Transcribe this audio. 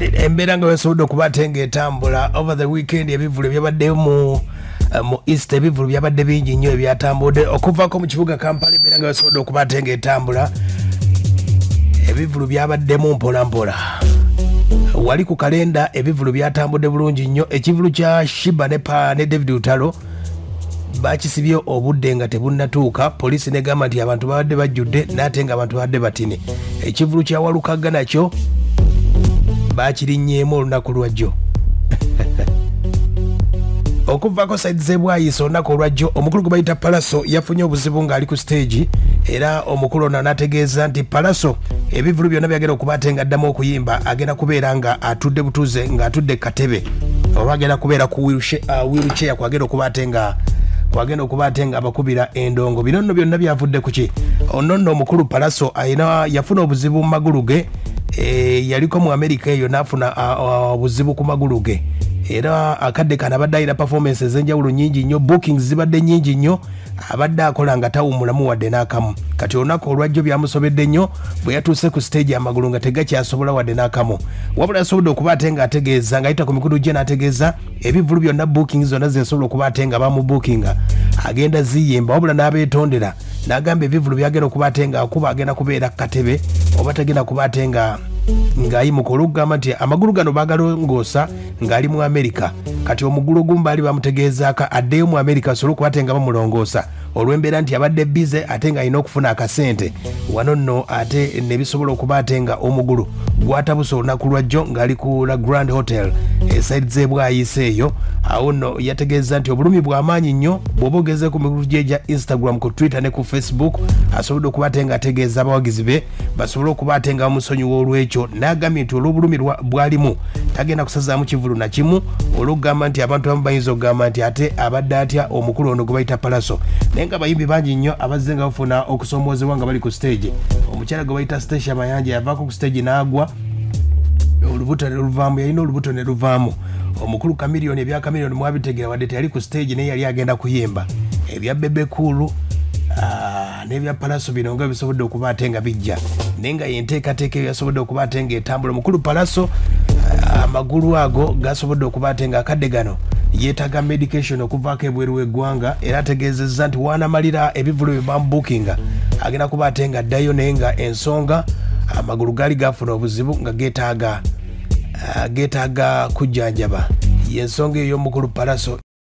embeera nga wesobodde okuba ate ng'etambula over the weekend ebivulu byabaddeyo mu eh, mu east ebivulu byabadde bingi nnyo ebyatambudde. Okuvaako mu kibuga kampala embeera nga wesobodde okuba ate ng'etambula ebivulu byabaddemu mpolampola. Wali ku kalenda ebivulu byatambudde bulungi nnyo. Ekivulu kya shiba ne pa ne david utalo bakisibye obudde nga tebunnatuuka. Poliisi negamba nti abantu babadde bajjudde naate nga abantu babadde batini ekivulu kya walukaga nakyo bakirinnyeemu olunaku lwajjo. Okuvaako saidi zebwayisa olunaku olwajjo omukulu gwe bayita palaso yafunye obuzibu ng'ali ku stage era omukulu ono anategeeza nti palaso ebivulu byonna byagenda okuba ate nga addamu okuyimba agenda kubeera nga atudde butuuze ng'atudde katebe. Oba agenda kubeera ku wirucheya kwagenda okuba ate nga wagenda okuba ate nga abakubira endongo. Bino nno byonna byavudde ku ki? Ono nno omukulu palaso ayina yafuna obuzibu mu magulu ge yaliko mu amerika eyo n'afuna obuzibu ku magulu ge. Era akadde kano abadde alina performance ez'enjawulo nyingi nnyo bookings zibadde nyingi nnyo abadde akola nga tawumulamu wadde n'akamu. Kati olunaku olwajjo byamusobedde nnyo bwe yatuuse ku stage amagulu nga tegakyasobola wadde n'akamu. Wabula yasobodde okuba ate nga ategeeza ng'ayita ku mikutu gye n'ategeeza ebivulu byonna booking zonna zesobola okuba ate nga bamubuukinga agenda ziyimba. Wabula n'abeetondera n'agamba ebivulu byagenda okuba ate nga akuba agenda kubeera ku katebe oba tagenda kuba ate nga ng'ayimuka olwokugamba nti amagulu gano bagalongoosa ng'ali mu amerika kati omugulu ogumu baali bamutegeezaako addeyo mu amerika asobole okuba ate nga bamulongoosa. Olw'embeera nti abadde bize ate ng'alina okufuna akasente. Wano nno ate nebisobola okuba ate nga omugulu gwatabuse olunaku lwajjo ng'ali ku la grand hotel esaidi zebwayisa eyo. Awo nno yategeeza nti obulumi bw'amaanyi nnyo bw'oba ogeze ku mikutu gye gya instagram ku twitter ne ku facebook asobodde okuba ate nga ategeeza abawagizi be basobole okuba ate nga bamusonyiwa olw'ekyo. N'agambye nti olw'obulumi bw'alimu tagenda kusazaamu kivulu na kimu olw'okugamba nti abantu abamu bayinza okugamba nti ate abadde atya omukulu ono gwe bayita palaso. Naye nga abayimbi bangi nnyo abazze nga bafuna okusomoozebwa nga bali ku stage. Omukyala gwe bayita station mayanja yavaako ku stage n'agwa olubuto luvaamu yalina olubuto ne luvaamu. Omukulu kamiliyoni ebya kamiliyoni mwabitegera wadde teyali ku stage naye yali agenda kuyimba. Ebya bebekulu n'ebya palaso bino nga bisobodde okuba ate nga bijja. Naye nga yenteekateeka eyo yasobodde okuba ate nga etambula. Omukulu palaso amagulu ago gasobodde okuba ate nga akadde gano yeetaga medication okuvaako ebweru w'eggwanga era ategeezezza nti wanamalira ebivulu bye bamubuukinga agenda kuba ate nga addayo naye nga ensonga amagulu gaali gafuna obuzibu nga geetaaga geetaaga kujjanjaba. Yensonga ey'omukulu palaso